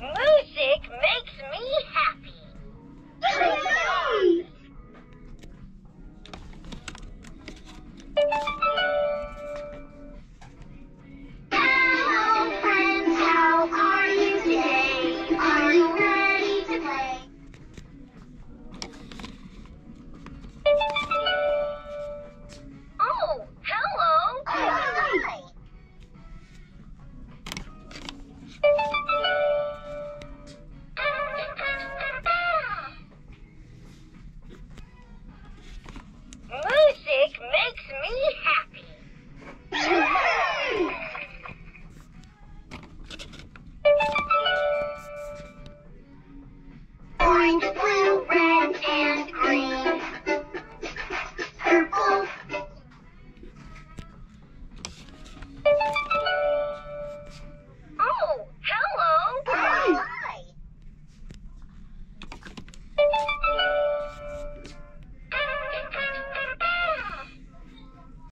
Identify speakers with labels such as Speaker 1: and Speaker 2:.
Speaker 1: Music makes